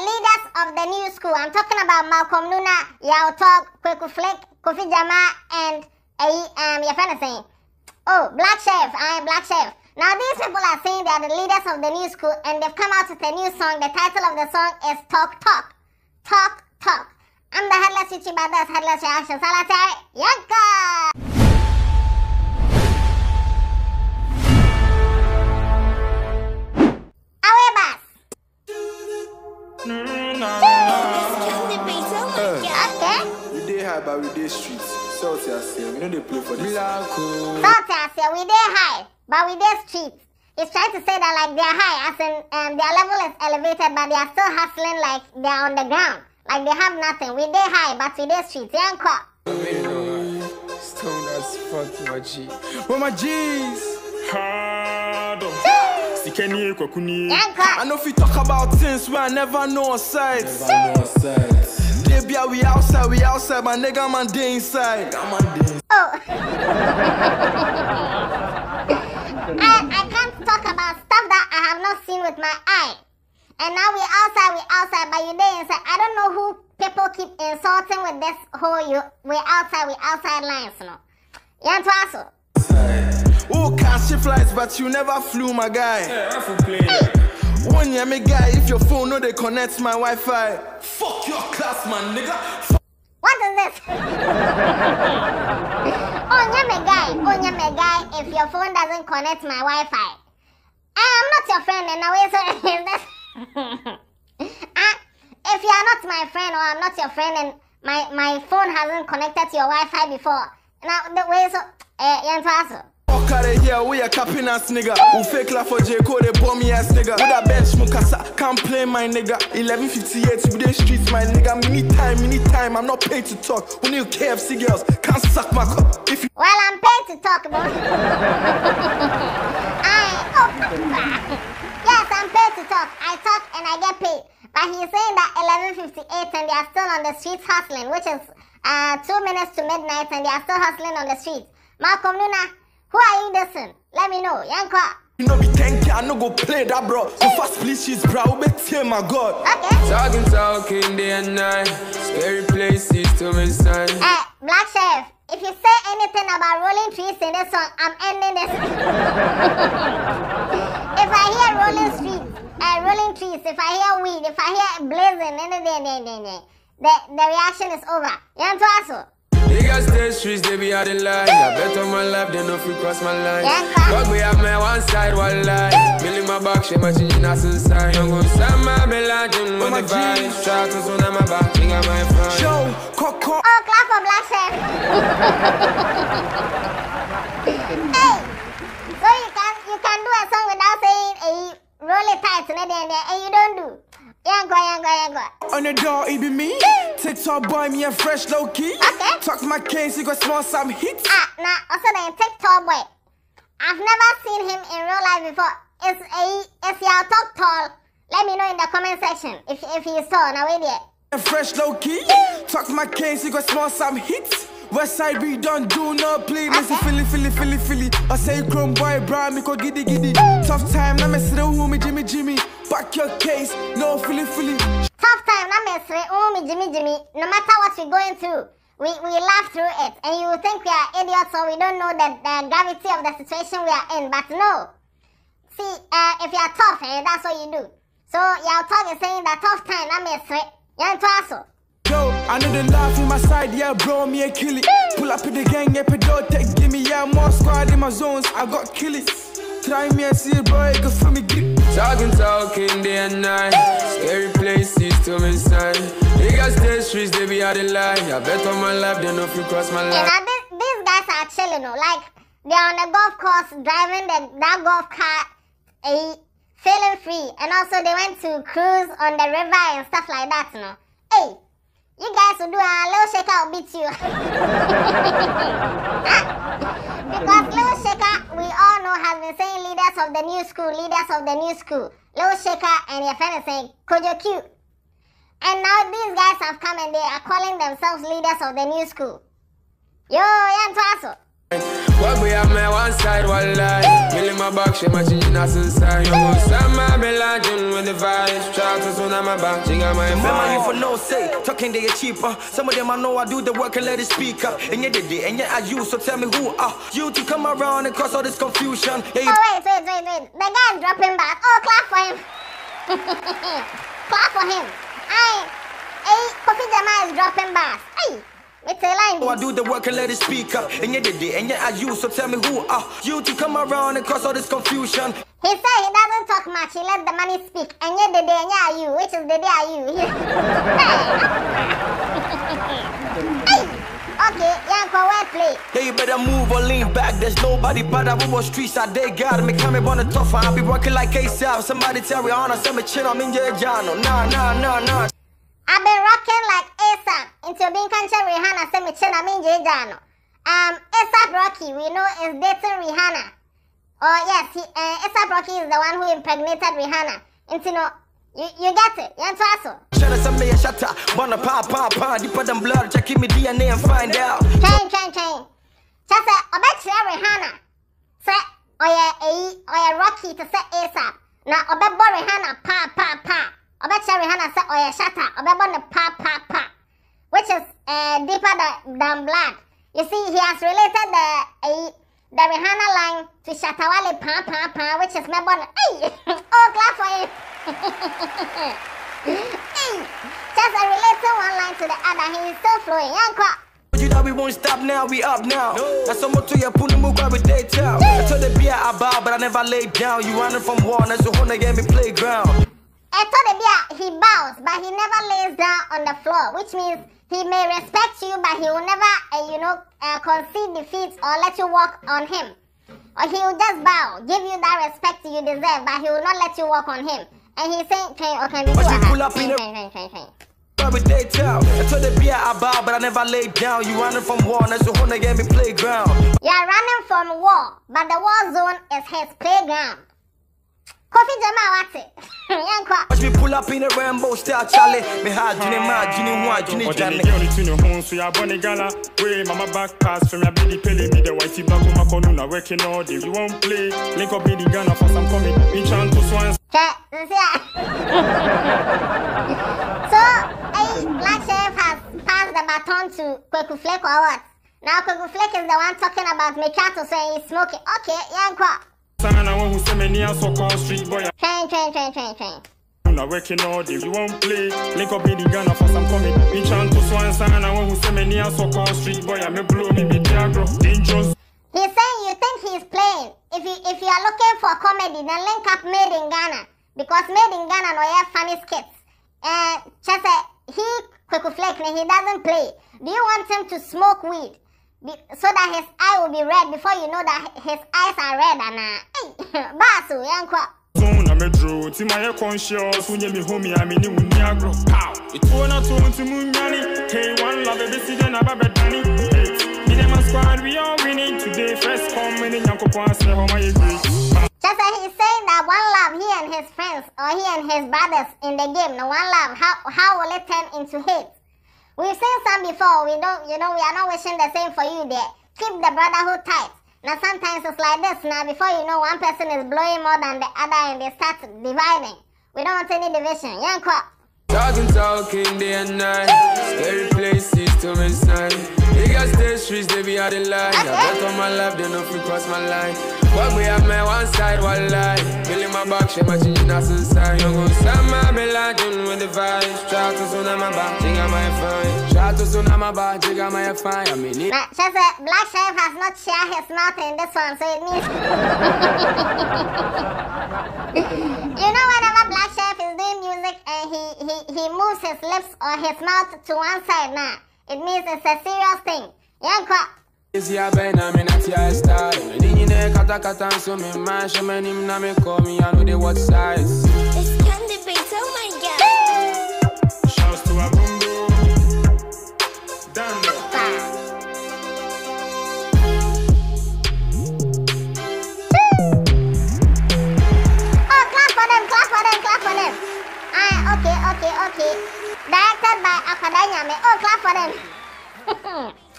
leaders of the new school. I'm talking about Malcolm Nuna, Yaw Tog, Kweku Flick, Kofi Jamar, and um, your friend saying, oh, Black Sherif, I am Black Sherif. Now these people are saying they are the leaders of the new school and they've come out with a new song. The title of the song is Talk Talk. Talk Talk. I'm the headless YouTuber, that's headless reaction. Salatai Yanka! Streets. Salty as hell. We know they play for this. Salty as here, we dey high, but we dey streets. He's trying to say that like they're high, as in um, their level is elevated, but they are still hustling like they're on the ground. Like they have nothing. We dey high, but we dey streets. Yanko. Stone as fuck, my G. Where my G's? Hard on. Sikeni kwakuni. Yanko. I know if you talk about things where I never know on sides. They be we outside, we outside, my nigga man dey inside. Oh. I, I can't talk about stuff that I have not seen with my eye. And now we outside, we outside, but you there inside. I don't know who people keep insulting with this whole you we outside, we outside lines, you know. Yantuaso. Oh, can't shift lights, but you never flew, my guy. Yeah, I play. One year, me guy, if your phone no they connect my Wi-Fi. Fuck your class, man, nigga. What is this? yeah, my guy. Yeah, my guy. If your phone doesn't connect my Wi-Fi, I'm not your friend, and now is this? Ah, if you are not my friend or I'm not your friend, and my my phone hasn't connected to your Wi-Fi before, now the way so, eh, uh, Of here, we a capping ass nigga. Who fake laugh for J they me ass nigga. With a bench, Mukasa, can't play my nigga. 1158, we the streets, my nigga. Mini time, mini time, I'm not paid to talk. When you KFC girls, can't suck my cock. If you Well, I'm paid to talk. I oh, yes, I'm paid to talk. I talk and I get paid. But he's saying that 11:58 and they are still on the streets hustling, which is uh two minutes to midnight, and they are still hustling on the streets. Malcolm Nuna, who are you listening? Let me know. Yanko. you know be 10k, I no go play that, bro. So fast, please, she's bro. Bet my God. Okay. Talking, talking day and night. Scary places to me sign. Eh, Black Sherif, if you say anything about rolling trees in this song, I'm ending this. if I hear rolling streets, uh, rolling trees, if I hear weed, if I hear blazing, anything, anything, the, the reaction is over. You want to ask? Niggas stay streets, they be out in line. I bet on my life, they know if you cross my line. Yeah. But we have my one side, one line. Billy oh, my back, she my chin, that's inside. Young go Sam, my belagin, with my the vibe. jeans. Shout to soon, I'm a back, king of my phone. Yo, Coco. Oh, clap for Black Sherif. hey, so you can you can do a song without saying a roll it tight and then and you don't do. On the door, it be me. TikTok boy, me a fresh low key. Okay. Talk my case, you got small some hits. Ah, nah, also the TikTok boy. I've never seen him in real life before. Is a is y'all talk tall? Let me know in the comment section if if he's tall. Now wait there. A fresh low key. Talk my case, you got small some hits. West side we don't do no play. Listen, Okay. Philly, Philly, Philly, Philly. I say chrome boy, bra, me ko giddy giddy. Tough time, now me see the who me Jimmy Jimmy. Back your case, no Philly, Philly. Tough time, na mesre, oh me Jimmy Jimmy. No matter what we're going through, we we laugh through it, and you think we are idiots or we don't know the, the gravity of the situation we are in. But no, see, uh, if you are tough, eh, that's what you do. So your talk is saying that tough time, na mesre. Yan twaso. Yo, I know the laugh in my side, yeah, bro, me a kill it. Pull up in the gang, yeah, pedal, take, give me, yeah, more squad in my zones, I got kill it. Try me and see, bro, you can feel me grip. Talking, talking day and night. Scary places to me sign. Niggas stay streets, they be out in line. I bet on my life, they know if you cross my You line. know, this, these guys are chilling, oh, like they're on a golf course driving the, that golf cart, eh, feeling free, and also they went to cruise on the river and stuff like that, you know. Hey, you guys will do ah, a little shaker, will beat you. Ah. because little shaker, we all know, has been saying leaders of the new school, leaders of the new school. Little shaker and your friend is saying, Kojo Cue. And now these guys have come and they are calling themselves leaders of the new school. Yo, yan twaso. What we have my one side, one lie. Millie my back, she my chin as inside. You go summer, me launching with the vibes. Try to soon on my back, she got my Remember you for no say, talking they are cheaper. Some of them I know I do the work and let it speak up. And yet they did, and yet I you. So tell me who are you to come around and cause all this confusion? Yeah, you Oh wait, wait, wait, wait. The guy dropping back. Oh, clap for him. clap for him. Aye. Hey, Kofi Jamar is dropping back. Hey, it's a line. know I do the work and let it speak up. And yet they did, and yet I you. So tell me who are you to come around and cause all this confusion? He said he doesn't talk much. He let the money speak. And yet the day, and yeah, you. Which is the day are you? hey. Okay, Yanko, well play. Yeah, you better move or lean back. There's nobody but I was streets I they got me coming on the tough. I be working like ASAP. Somebody tell me on, send me chin, I'm in your. Nah, nah, nah, nah. I've been rocking like ASAP until being country Rihanna say me chena minje jano. Um, ASAP Rocky, we know is dating Rihanna. Oh yes, he, uh, ASAP Rocky is the one who impregnated Rihanna. You know, you, you get it, you also. Shut us, me a. Wanna pop, pop, pop. Deeper than blood. Check me DNA and find out. Chain, chain, chain. Just say, I bet you Rihanna. Say, oh yeah, oh yeah, Rocky to say ASAP. Now, I bet Rihanna pa, pa, pa. You Rihanna oh yeah, shatter. I the pa, pa, pa. Which is uh, deeper than, than blood. You see, he has related the uh, the Rihanna line to Shatta Wale pa, pa, pa, which is my bonnet. Hey! oh, clap for him. hey! Just a related one line to the other. He is still flowing. Yankwa. You that we won't stop now, we up now. That's some to your punu move every day tell. I told the beer I bow, but I never laid down. You running from war, that's the whole game me playground. I told beer he bows, but he never lays down on the floor, which means he may respect you, but he will never, uh, you know, uh, concede defeat or let you walk on him. Or he will just bow, give you that respect you deserve, but he will not let you walk on him. And he's saying, train, okay, we do you pull up in a- train, train, train, train. Every day tell. I told the beer I bow, but I never laid down. You running from war, that's the whole game me playground. You are running from war, but the war zone is his playground. Kofi Jamar, what's? Yankwa. Watch me pull up in a rainbow style, Charlie. Me hard, Juni mad, Juni one, Juni Ɔde ne Johnny. girl to ne ho so yɛabɔ ne gala Wey mama back pass from your baby pele me the whitey black woman kɔno na working all day We won't play Link up in the Ghana for some coming Me trying to swan Check, you see ah. so, hey, Black Sherif has passed the baton to Kweku Flick or what? Now Kweku Flick is the one talking about Mikato saying he's smoking. Okay, Yankwa. Sana na wahu sɛ m'ani asɔ call street boy Train, train, train, train, train. na working all day We won't play Link up in the Ghana for some coming Me trying to swan sana na wahu sɛ m'ani asɔ call street boy Me blow me be diagro Dangerous He's saying you think he's playing. If you if you are looking for comedy, then link up Made in Ghana. Because Made in Ghana no have funny skits. And just say he Kweku Flick he doesn't play. Do you want him to smoke weed? So that his eye will be red before you know that his eyes are red and uh, Basu, Yankwa. Zone na medro, ti ma yɛ conscious Wunye mi homie a ni wunni agro Pow! Ituo na to nti mu nyani Hey, one love, ebi si den aba bɛdani me dem squad, we all winning Today, first come, me ne nyankopɔn asɛ hɔ great Just that he's saying that one love, he and his friends or he and his brothers in the game, no one love, how how will it turn into hate? We've seen some before. We don't, you know, we are not wishing the same for you there. Keep the brotherhood tight. Now sometimes it's like this. Now before you know, one person is blowing more than the other, and they start dividing. We don't want any division. Yankwa. Talking, talking day and night. Scary places to me sign. got stay streets, they be out the line. I bet on my life, they no free cross my line. But we have my one side, one my back, she my. You go launching with the vibes. To soon, I'm back, jigga my fine. To soon, I'm back, jigga my fine. I mean, it. Black Sherif has not shared his mouth in this one, so it means. you know, whenever Black Sherif is doing music and he, he, he moves his lips or his mouth to one side now, it means it's a serious thing. Yankwa. Isi abena me not your style. Nini ne kata kata so me man she me nim na me call me I know they what size. It's candy beats, oh my god. Shouts to Abumbo Damn it. Oh, clap for them, clap for them, clap for them. Ah, okay, okay, okay. Directed by Akadanyame. Oh, clap for them.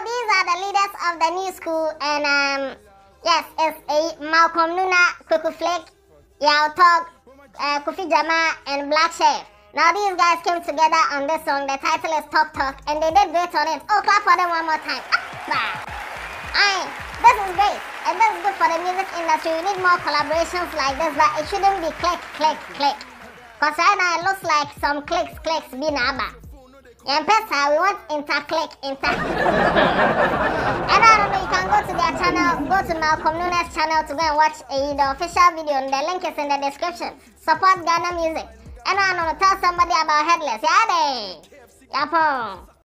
these are the leaders of the new school, and um, yes, it's a Malcolm Nuna, Kweku Flick, Yaw Tog, uh, Kofi Jamar, and Black Sherif. Now these guys came together on this song. The title is Top Talk, and they did great on it. Oh, clap for them one more time. Ah, Aye, this is great, and this is good for the music industry. We need more collaborations like this, but it shouldn't be click, click, click. Cause right now it looks like some clicks, clicks, be naba. Yeah, Pesa, we want inter-click, inter. and I don't know, you can go to their channel, go to Malcolm Nuna's channel to go and watch uh, the official video, the link is in the description. Support Ghana music. And I don't know, tell somebody about Headless. Yeah, they.